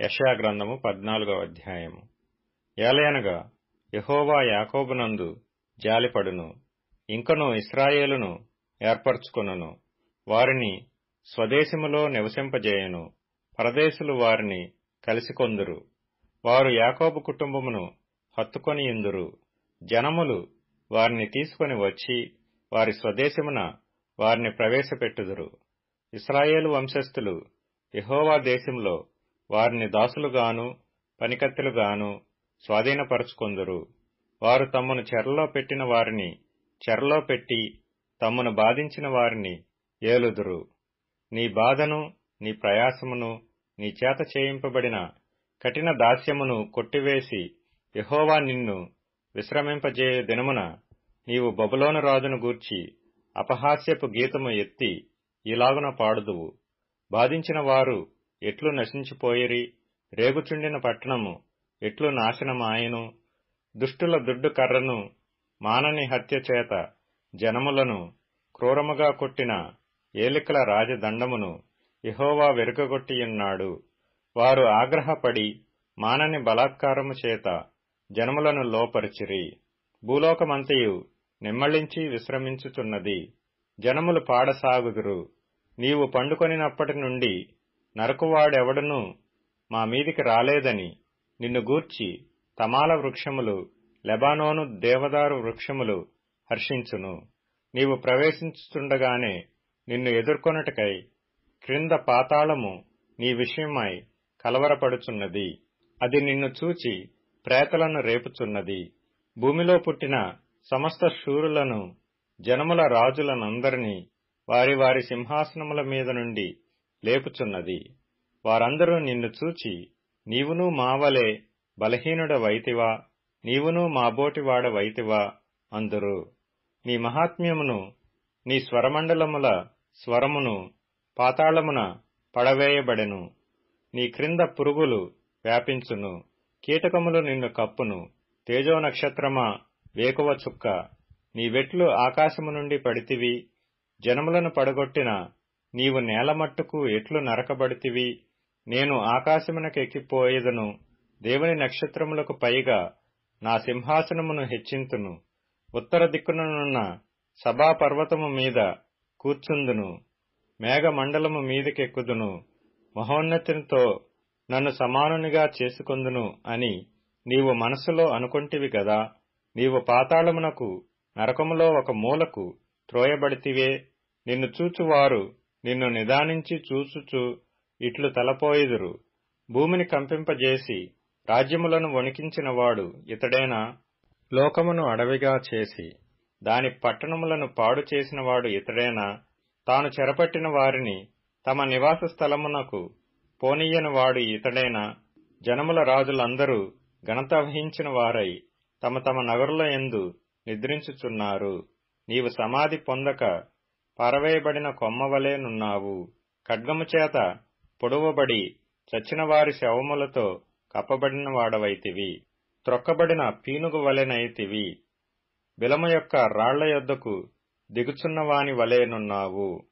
యశాగ్రంథము పద్నాలుగవ అధ్యాయము ఏలయనగా యహోవా యాకోబునందు జాలిపడును ఇంకను ఇస్రాయేలును ఏర్పరచుకొనును వారిని స్వదేశములో నివసింపజేయును పరదేశులు వారిని కలిసికొందురు. వారు యాకోబు కుటుంబమును హత్తుకొని ఇందురు. జనములు వారిని తీసుకొని వచ్చి వారి స్వదేశమున వారిని ప్రవేశపెట్టుదురు. ఇస్రాయేలు వంశస్థులు యహోవా దేశంలో వారిని దాసులుగాను పనికత్తెలుగాను స్వాధీనపరచుకొందురు. వారు తమ్మును చెరలో పెట్టిన వారిని చెరలో పెట్టి తమ్మును బాధించిన వారిని ఏలుదురు. నీ బాధను నీ ప్రయాసమును నీ చేత చేయింపబడిన కఠిన దాస్యమును కొట్టివేసి యహోవా నిన్ను విశ్రమింపజేయ దినమున నీవు బబులోను రాజును గూర్చి అపహాస్యపు గీతము ఎత్తి ఇలాగున పాడుదువు. బాధించిన వారు ఎట్లు నశించిపోయిరి? రేగుచుండిన పట్టణము ఎట్లు నాశనమాయను? దుష్టుల దుడ్డు కర్రను మానని హత్య చేత జనములను క్రూరముగా కొట్టిన ఏలికల రాజదండమును ఇహోవా వెరుకగొట్టియున్నాడు. వారు ఆగ్రహపడి మానని బలాత్కారము చేత జనములను లోపరిచిరి. భూలోకమంతయు నిమ్మళించి విశ్రమించుచున్నది. జనములు పాడసాగుదురు. నీవు పండుకొనినప్పటి నుండి నరకువాడెవడనూ మా మీదికి రాలేదని నిన్ను గూర్చి తమాల వృక్షములు లెబానోను దేవదారు వృక్షములు హర్షించును. నీవు ప్రవేశించుతుండగానే నిన్ను ఎదుర్కొనుటకై క్రింద పాతాళము నీ విషయమై కలవరపడుచున్నది. అది నిన్ను చూచి ప్రేతలను రేపుచున్నది. భూమిలో పుట్టిన సమస్త శూరులను జనముల రాజులనందరినీ వారి వారి సింహాసనముల మీద నుండి లేపుచున్నది. వారందరూ నిన్ను చూచి నీవును మావలే బలహీనుడ వైతివా నీవును మాబోటివాడ వైతివా అందురు. నీ మహాత్మ్యమును నీ స్వరమండలముల స్వరమును పాతాళమున పడవేయబడెను. నీ క్రింద పురుగులు వ్యాపించును. కీటకములు నిన్ను కప్పును. తేజో నక్షత్రమా వేకువ చుక్క. నీ వెట్లు ఆకాశము నుండి పడితివి జనములను పడగొట్టిన నీవు నేలమట్టుకు ఎట్లు నరకబడితివి? నేను ఆకాశమునకెక్కిపోయేదను దేవుని నక్షత్రములకు పైగా నా సింహాసనమును హెచ్చింతును. ఉత్తర దిక్కుననున్న సభాపర్వతము మీద కూర్చుందును. మేఘమండలము మీదకెక్కుదును. మహోన్నతితో నన్ను సమానునిగా చేసుకొందును అని నీవు మనసులో అనుకొంటివి గదా? నీవు పాతాళమునకు నరకములో ఒక మూలకు త్రోయబడితివే? నిన్ను చూచువారు నిన్ను నిదానించి చూచుచు ఇట్లు తలపోయిదురు. భూమిని కంపింపజేసి రాజ్యములను వణికించినవాడు ఇతడేనా లోకమును అడవిగా చేసి దాని పట్టణములను పాడు చేసినవాడు ఇతడేనా తాను చెరపట్టిన వారిని తమ నివాస స్థలమునకు పోనీయని వాడు ఇతడేనా జనముల రాజులందరూ ఘనత వహించిన వారై తమ తమ నగరుల ఎందు నిద్రించుచున్నారు. నీవు సమాధి పొందక పరవేయబడిన కొమ్మవలేనున్నావు ఖడ్గము చేత పొడవబడి చచ్చిన వారి శవములతో కప్పబడిన వాడవైతివి. త్రొక్కబడిన పీనుగు వలెనైతివి. బిలము యొక్క రాళ్ళ యొద్దకు దిగుచున్నవాని వలెనున్నావు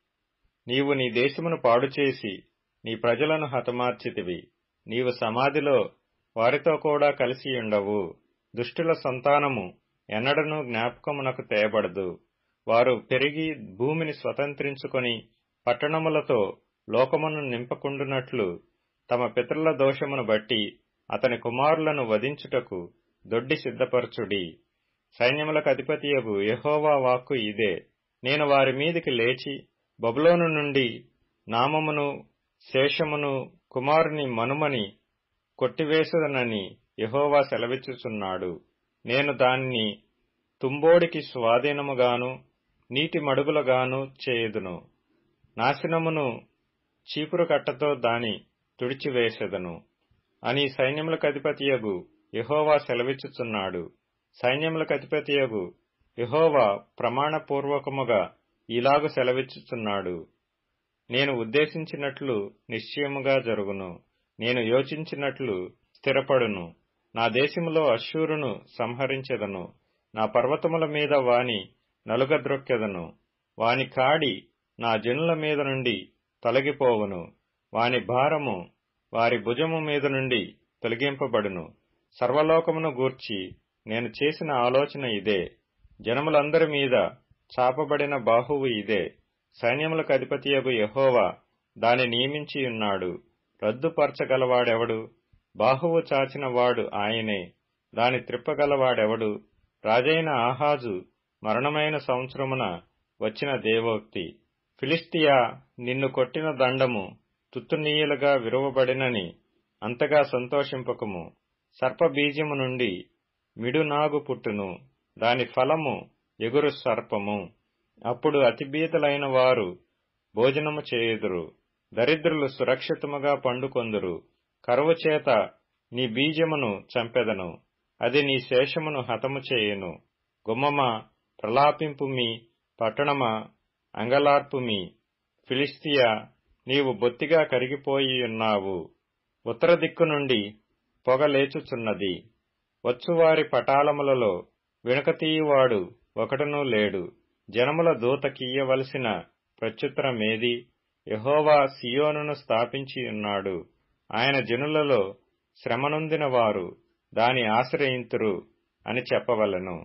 నీవు నీ దేశమును పాడుచేసి నీ ప్రజలను హతమార్చితివి. నీవు సమాధిలో వారితో కూడా కలిసియుండవు. దుష్టుల సంతానము ఎన్నడనూ జ్ఞాపకమునకు తేయబడదు వారు పెరిగి భూమిని స్వతంత్రించుకొని పట్టణములతో లోకమును నింపకుండునట్లు తమ పితరుల దోషమును బట్టి అతని కుమారులను వధించుటకు దొడ్డి సిద్ధపరచుడి. సైన్యములకు అధిపతియగు యహోవా వాక్కు ఇదే. నేను వారి మీదికి లేచి బబులోను నుండి నామమును శేషమును కుమారుని మనుమని కొట్టివేసదనని యహోవా సెలవిచ్చుచున్నాడు. నేను దాన్ని తుంబోడికి స్వాధీనముగాను నీటి మడుగులగాను చేయుదును. నాశనమును చీపురు కట్టతో దాని తుడిచివేసెదను. అని సైన్యములకధిపతియగు యహోవా సెలవిచ్చుచున్నాడు. సైన్యములకధిపతియగు యహోవా ప్రమాణపూర్వకముగా ఇలాగు సెలవిచ్చుచున్నాడు. నేను ఉద్దేశించినట్లు నిశ్చయముగా జరుగును. నేను యోచించినట్లు స్థిరపడును. నా దేశములో అశ్షూరును సంహరించెదను. నా పర్వతముల మీద వాని నలుగద్రొక్కెదను. వాని కాడి నా జనుల మీద నుండి తొలగిపోవును. వాని భారము వారి భుజము మీద నుండి తొలగింపబడును. సర్వలోకమును గూర్చి నేను చేసిన ఆలోచన ఇదే. జనములందరి మీద చాపబడిన బాహువు ఇదే. సైన్యములకు అధిపతియగు యహోవా దాని నియమించి ఉన్నాడు. రద్దుపరచగలవాడెవడు? బాహువు చాచిన వాడు ఆయనే. దాని త్రిప్పగలవాడెవడు? రాజైన ఆహాజు మరణమైన సంవత్సరమున వచ్చిన దేవోక్తి ఫిలిస్తియా నిన్ను కొట్టిన దండము తుత్తునీయులుగా విరువబడినని అంతగా సంతోషింపకము. సర్పబీజము నుండి మిడునాగు పుట్టును దాని ఫలము ఎగురు సర్పము. అప్పుడు అతిబీతలైన వారు భోజనము చేయుదురు దరిద్రులు సురక్షితముగా పండుకొందురు. కరువు చేత నీ బీజమును చంపెదను అది నీ శేషమును హతము చేయును. గుమ్మమా ప్రలాపింపు మీ పట్టణమా అంగలార్పుమి ఫిలిస్తియా నీవు బొత్తిగా కరిగిపోయియున్నావు ఉత్తర దిక్కు నుండి పొగ లేచుచున్నది. వచ్చువారి పటాలములలో వెనుకతీయువాడు ఒకడునూ లేడు. జనముల దూతకియ్యవలసిన ప్రత్యుత్తరమేది? యహోవా సియోనును స్థాపించి ఉన్నాడు. ఆయన జనులలో శ్రమనొందిన వారు దాని ఆశ్రయింతురు అని చెప్పవలను.